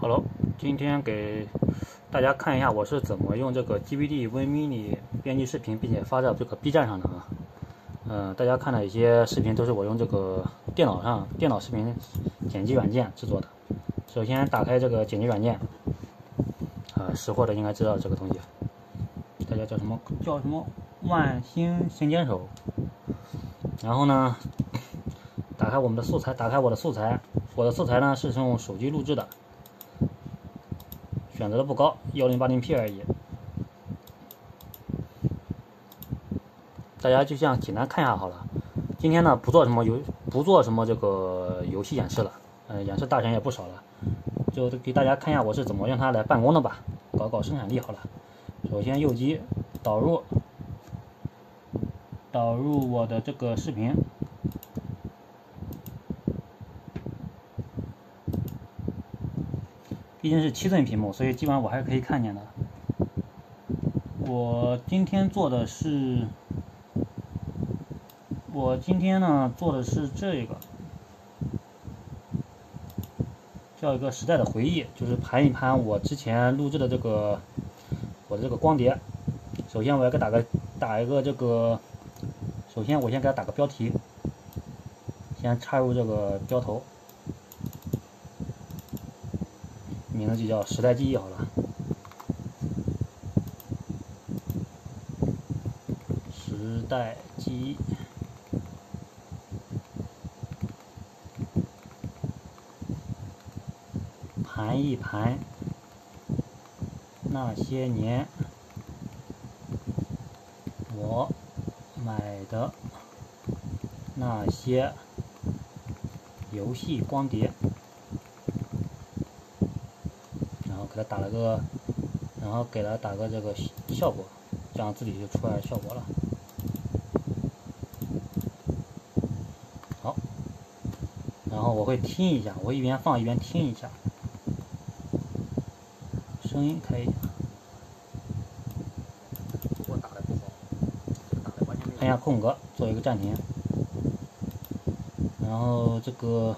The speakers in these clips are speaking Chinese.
Hello，今天给大家看一下我是怎么用这个 GBD Win Mini 编辑视频，并且发到这个 B 站上的啊。嗯，大家看的一些视频都是我用这个电脑上电脑视频剪辑软件制作的。首先打开这个剪辑软件，啊，识货的应该知道这个东西，大家叫什么？叫什么？万星行剪手。然后呢，打开我们的素材，打开我的素材，我的素材呢是用手机录制的。选择的不高，幺零八零 P 而已。大家就这样简单看一下好了。今天呢，不做什么游，不做什么这个游戏演示了。嗯，演示大神也不少了，就给大家看一下我是怎么用它来办公的吧，搞搞生产力好了。首先右击导入，导入我的这个视频。毕竟是七寸屏幕，所以基本上我还是可以看见的。我今天做的是，我今天呢做的是这个，叫一个时代的回忆，就是盘一盘我之前录制的这个我的这个光碟。首先我要给打个打一个这个，首先我先给它打个标题，先插入这个标头。名字就叫时代记忆好了。时代记忆，盘一盘那些年我买的那些游戏光碟。打了个，然后给它打个这个效果，这样自己就出来效果了。好，然后我会听一下，我一边放一边听一下，声音开一下。按下空格做一个暂停，然后这个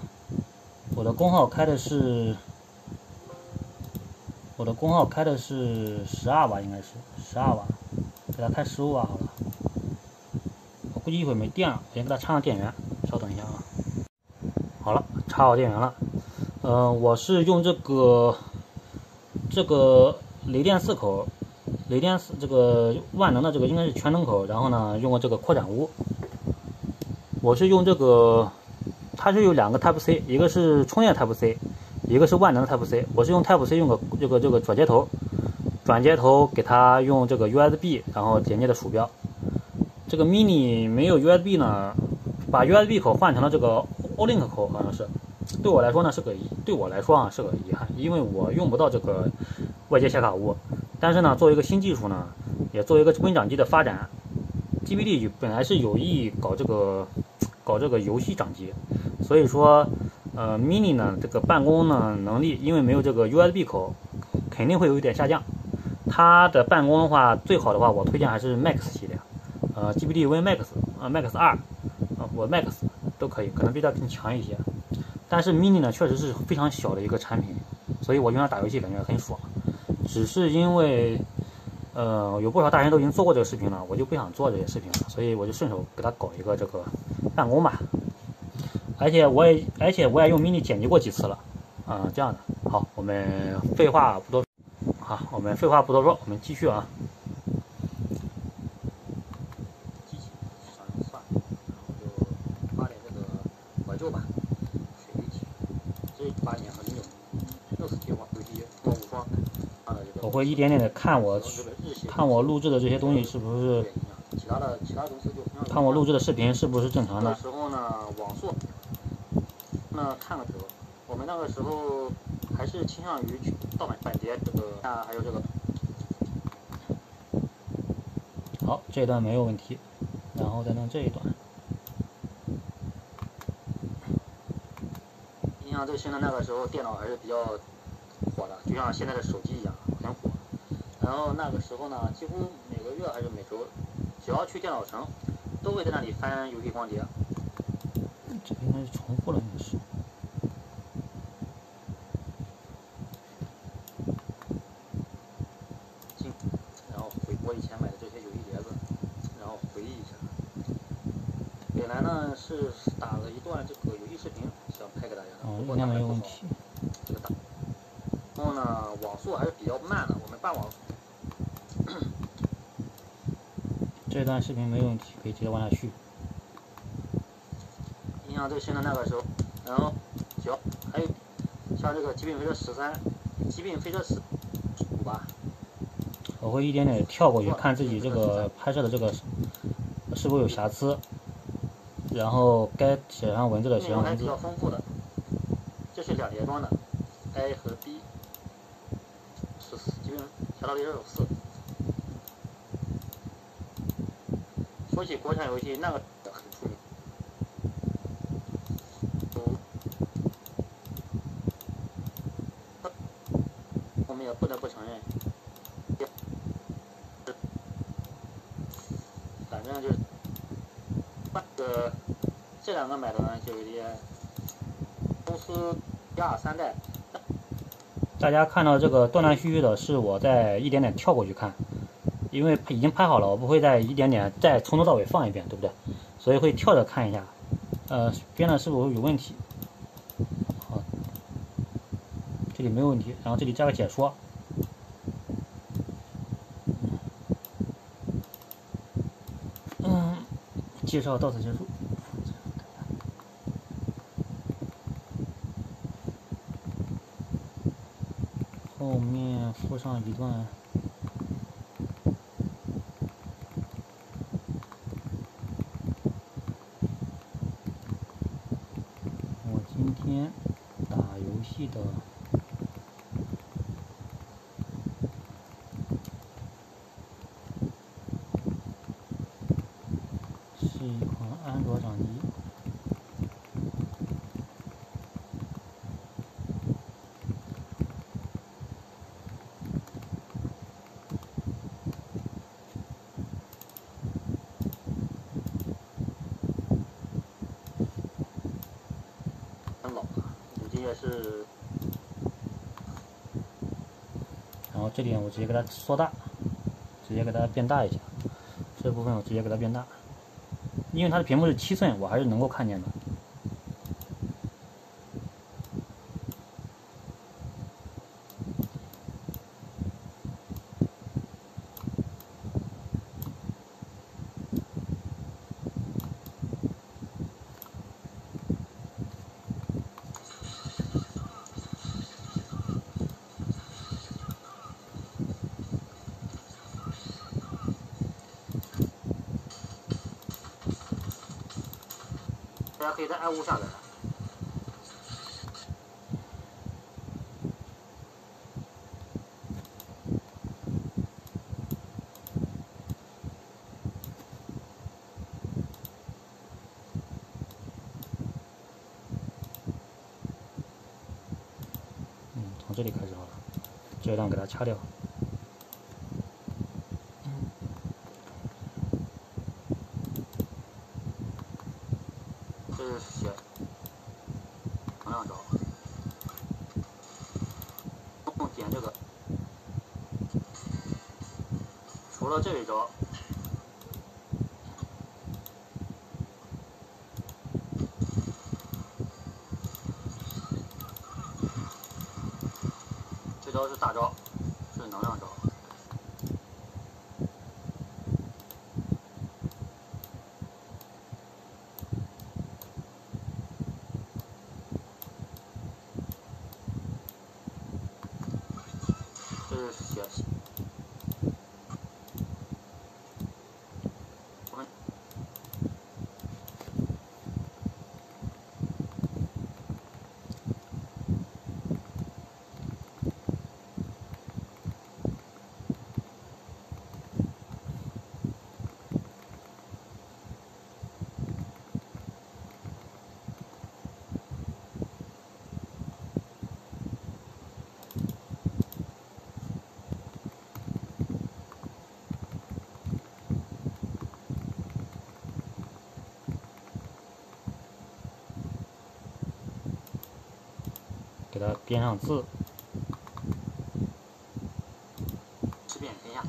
我的功耗开的是。我的功耗开的是十二瓦，应该是十二瓦，给它开十五瓦好了。我估计一会儿没电了，先给它插上电源，稍等一下啊。好了，插好电源了。嗯，我是用这个这个雷电四口，雷电四这个万能的这个应该是全能口，然后呢用过这个扩展坞。我是用这个，它是有两个 Type C，一个是充电 Type C。一个是万能的 Type C，我是用 Type C 用个这个这个转接头，转接头给它用这个 USB，然后连接的鼠标。这个 Mini 没有 USB 呢，把 USB 口换成了这个 O-Link 口，好像是。对我来说呢是个对我来说啊是个遗憾，因为我用不到这个外接显卡坞。但是呢，作为一个新技术呢，也作为一个微掌机的发展，GBD 本来是有意搞这个搞这个游戏掌机，所以说。呃，mini 呢，这个办公呢能力，因为没有这个 USB 口，肯定会有一点下降。它的办公的话，最好的话，我推荐还是 Max 系列，呃，GBD Win Max，呃，Max 二，啊，我 Max 都可以，可能比它更强一些。但是 mini 呢，确实是非常小的一个产品，所以我用它打游戏感觉很爽。只是因为，呃，有不少大人都已经做过这个视频了，我就不想做这些视频了，所以我就顺手给他搞一个这个办公吧。而且我也，而且我也用 mini 剪辑过几次了，啊，这样的。好，我们废话不多，好，我们废话不多说，我们继续啊。我会一点点的看我，看我录制的这些东西是不是，看我录制的视频是不是正常的。时候呢，网速。那看个头，我们那个时候还是倾向于去盗版版碟这个，啊，还有这个。好，这段没有问题，然后再弄这一段。印象最深的那个时候，电脑还是比较火的，就像现在的手机一样，很火。然后那个时候呢，几乎每个月还是每周，只要去电脑城，都会在那里翻游戏光碟。这个应该是重复了，应该是。然后回我以前买的这些游戏碟子，然后回忆一下。本来呢是打了一段这个游戏视频，想拍给大家的。哦，应该没有问题。这个打。然后呢，网速还是比较慢的，我们半网。这段视频没问题，可以直接往下续。最深的那个时候，然后行，还有像这个极品飞车十三、极品飞车十五吧。我会一点点跳过去，看自己这个拍摄的这个是否有瑕疵，然后该写上文字的写上文字。比较丰富的，这是两叠装的，A 和 B，十四，极品侠盗猎车手四。说起国产游戏，那个很出名，我也不得不承认。反正就是，这个这两个买的呢，就是一些公司一二三代。大家看到这个断断续续的，是我在一点点跳过去看，因为已经拍好了，我不会再一点点再从头到尾放一遍，对不对？所以会跳着看一下，呃，编的是否有问题？好，也没有问题，然后这里加个解说。嗯介绍到此结束。后面附上一段。我今天打游戏的。是一款安卓掌机。很老了，估计也是。然后这点我直接给它缩大，直接给它变大一下。这部分我直接给它变大。因为它的屏幕是七寸，我还是能够看见的。大家可以在爱屋下载。嗯，从这里开始好了，这一段给它掐掉。这是写能量轴，用点这个，除了这一招，这招是大招，是能量招。是写，我们给它编上字。吃遍天下。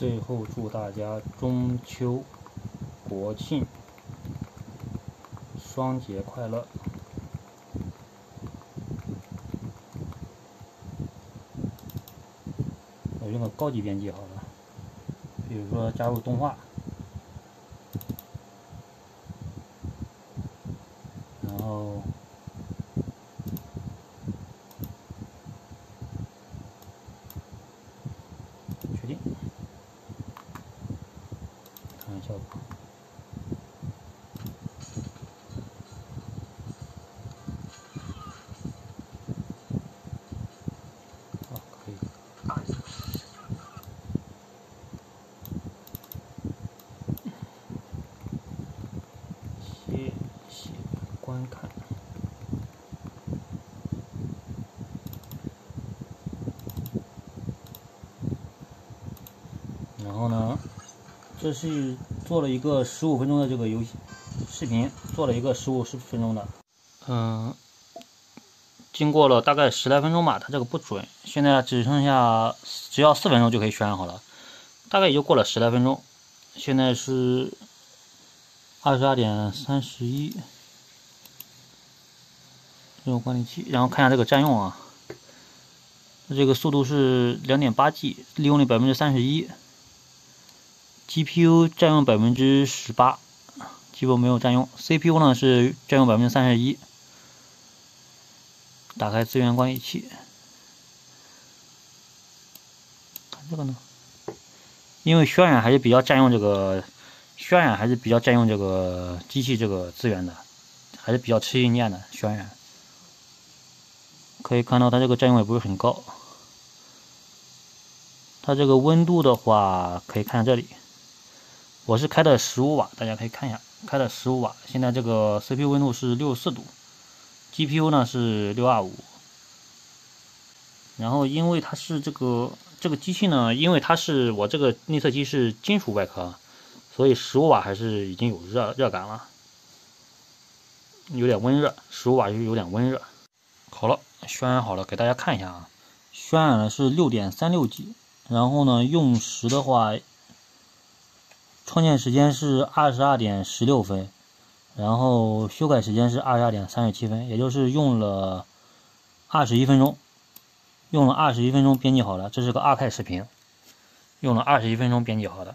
最后祝大家中秋、国庆双节快乐！我用个高级编辑好了，比如说加入动画，然后。确定，看看效果。啊，可以。谢谢观看。然后呢，这是做了一个十五分钟的这个游戏视频，做了一个十五十分钟的，嗯，经过了大概十来分钟吧，它这个不准，现在只剩下只要四分钟就可以渲染好了，大概也就过了十来分钟，现在是二十二点三十一，用管理器，然后看一下这个占用啊，这个速度是两点八 G，利用率百分之三十一。GPU 占用百分之十八，基本没有占用。CPU 呢是占用百分之三十一。打开资源管理器，看这个呢，因为渲染还是比较占用这个，渲染还是比较占用这个机器这个资源的，还是比较吃硬件的渲染。可以看到它这个占用也不是很高。它这个温度的话，可以看这里。我是开的十五瓦，大家可以看一下，开的十五瓦。现在这个 CPU 温度是六十四度，GPU 呢是六二五。然后因为它是这个这个机器呢，因为它是我这个内测机是金属外壳，所以十五瓦还是已经有热热感了，有点温热，十五瓦就有点温热。好了，渲染好了，给大家看一下啊，渲染的是六点三六 G，然后呢用时的话。创建时间是二十二点十六分，然后修改时间是二十二点三十七分，也就是用了二十一分钟，用了二十一分钟编辑好了，这是个二 K 视频，用了二十一分钟编辑好的。